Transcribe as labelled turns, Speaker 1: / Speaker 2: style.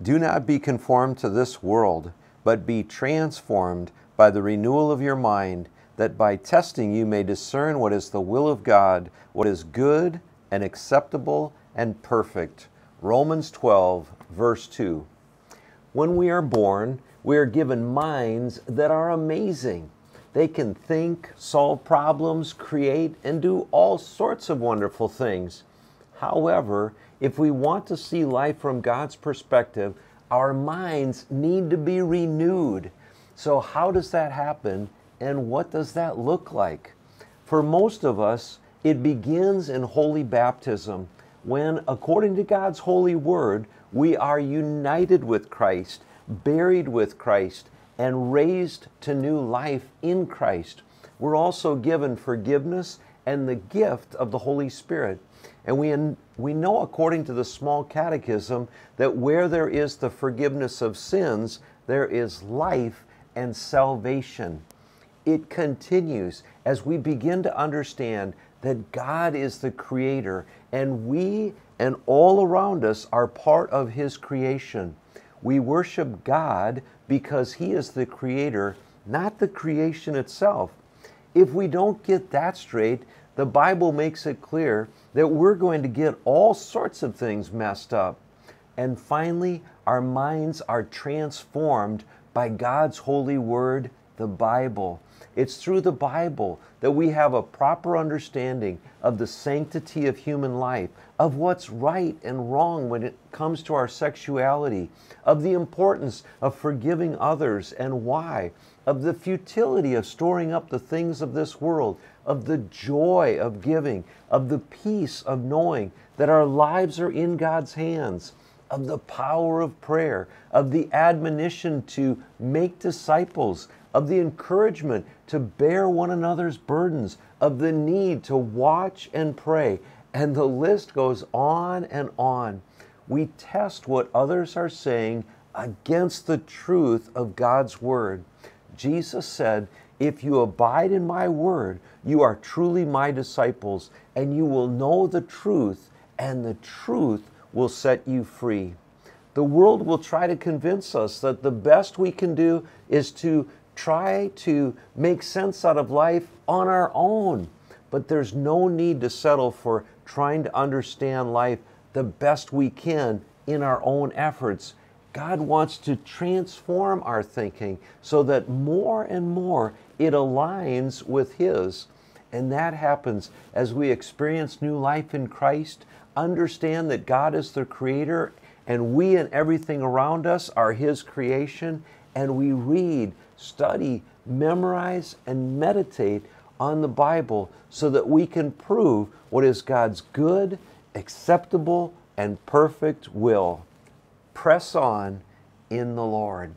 Speaker 1: Do not be conformed to this world, but be transformed by the renewal of your mind, that by testing you may discern what is the will of God, what is good and acceptable and perfect. Romans 12, verse 2. When we are born, we are given minds that are amazing. They can think, solve problems, create, and do all sorts of wonderful things. However, if we want to see life from God's perspective, our minds need to be renewed. So, how does that happen and what does that look like? For most of us, it begins in holy baptism when, according to God's holy word, we are united with Christ, buried with Christ, and raised to new life in Christ. We're also given forgiveness and the gift of the Holy Spirit. And we, we know, according to the small catechism, that where there is the forgiveness of sins, there is life and salvation. It continues as we begin to understand that God is the creator and we and all around us are part of His creation. We worship God because He is the creator, not the creation itself. If we don't get that straight, the Bible makes it clear that we're going to get all sorts of things messed up. And finally, our minds are transformed by God's holy word, the Bible. It's through the Bible that we have a proper understanding of the sanctity of human life, of what's right and wrong when it comes to our sexuality, of the importance of forgiving others and why, of the futility of storing up the things of this world, of the joy of giving, of the peace of knowing that our lives are in God's hands, of the power of prayer, of the admonition to make disciples, of the encouragement to bear one another's burdens, of the need to watch and pray. And the list goes on and on. We test what others are saying against the truth of God's Word. Jesus said, If you abide in my Word, you are truly my disciples, and you will know the truth, and the truth will set you free. The world will try to convince us that the best we can do is to try to make sense out of life on our own. But there's no need to settle for trying to understand life the best we can in our own efforts. God wants to transform our thinking so that more and more it aligns with His. And that happens as we experience new life in Christ, understand that God is the Creator, and we and everything around us are His creation, and we read, study, memorize, and meditate on the Bible so that we can prove what is God's good, acceptable, and perfect will. Press on in the Lord.